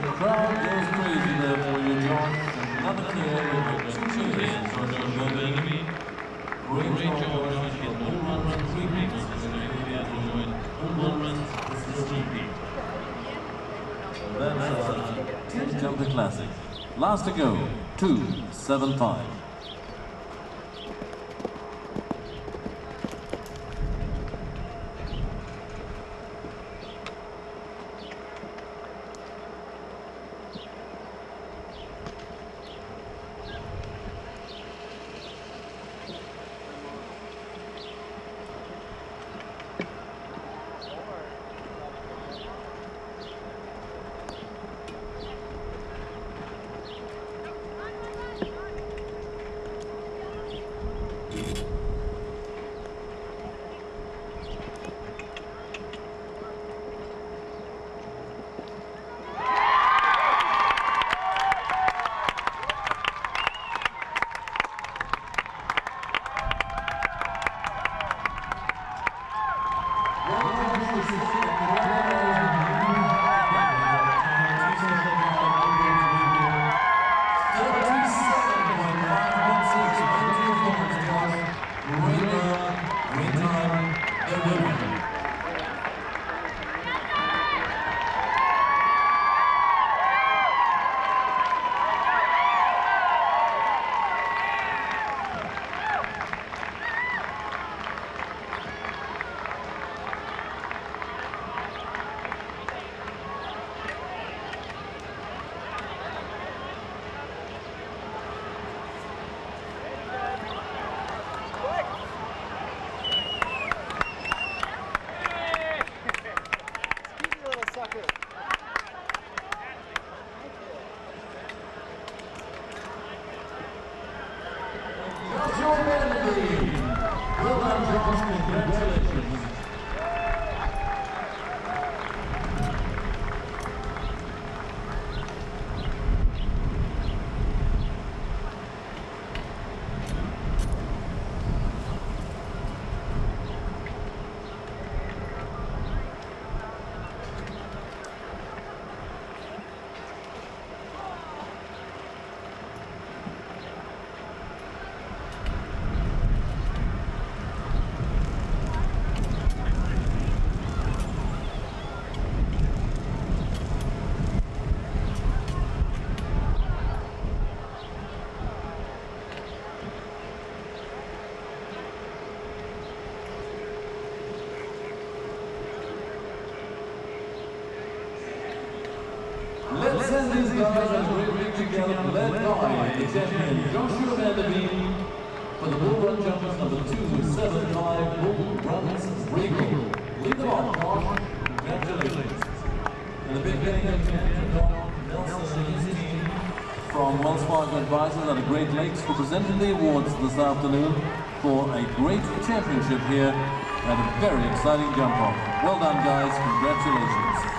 The crowd goes crazy there for you, Josh. Another clear with two cheers for Josh Bowden. Great job, Josh. Hit all runs, three makes. All runs, this is repeat. That's 10 Jumper Classic. Last to go, 275. Thank you. Let's send these guys a great ring together, led by the champion Joshua VanderVeen for the bull run jumpers number 275 Bull Run's Regal. Lead them off, Josh. Congratulations. And the big getting champion Don Nelson and his team from Wells Fargo Advisors at the Great Lakes for presenting the awards this afternoon for a great championship here and a very exciting jump off. Well done, guys. Congratulations.